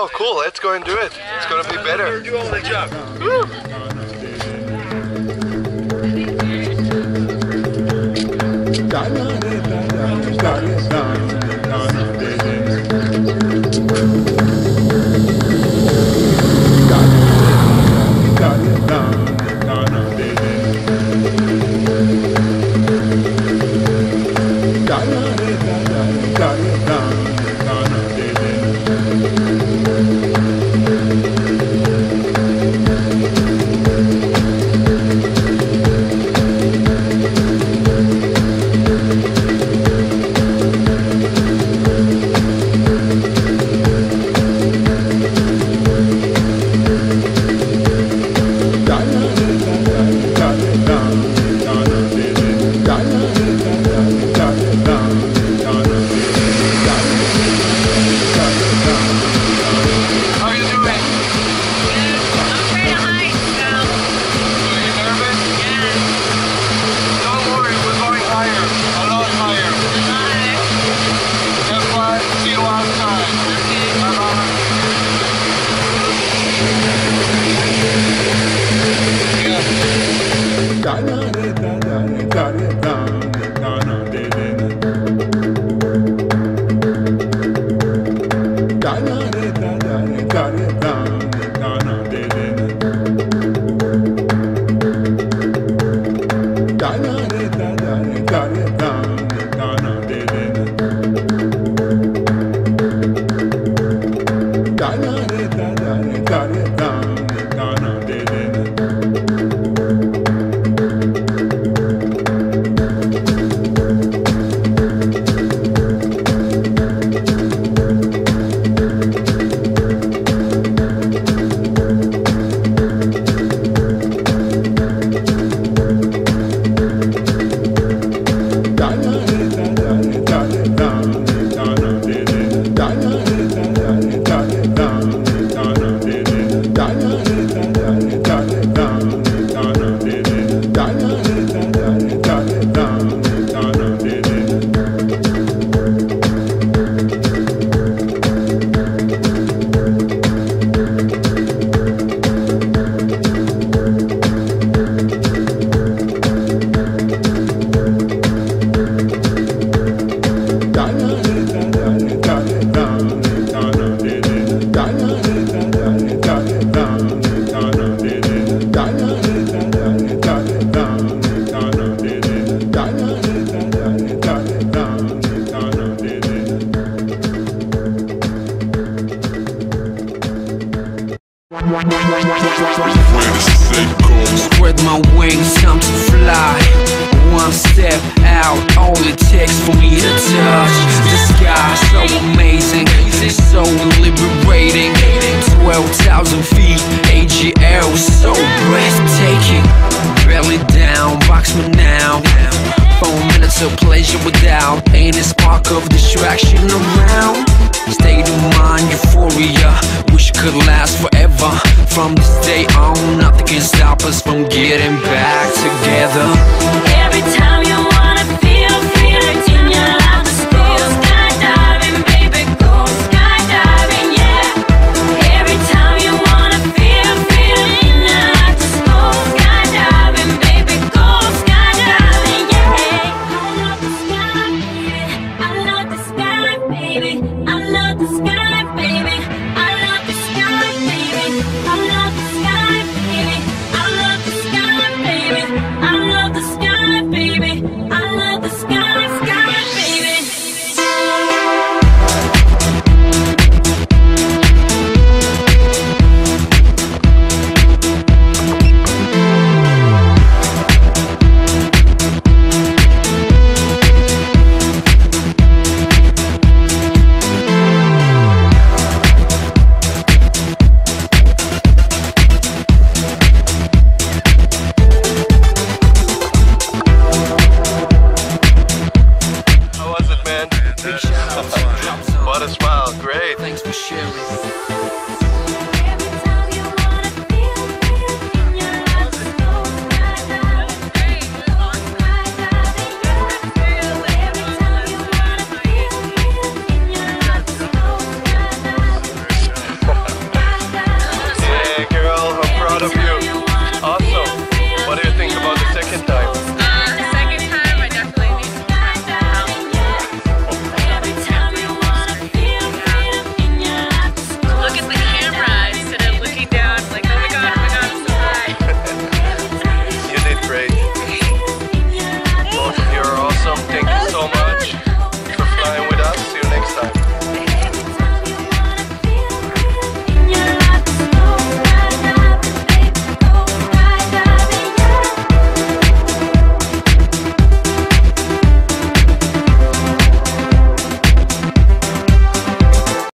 Oh, cool. Let's go and do it. It's gonna be better. Do all the job. How Ghana. Spread my wings, time to fly. One step out, all it takes for me to touch the sky. So amazing, so liberating. 12,000 feet, AGL, so breathtaking. Belly down, box me now. Of pleasure without any spark of distraction around. State of mind, euphoria, wish could last forever. From this day on, nothing can stop us from getting back together. Every time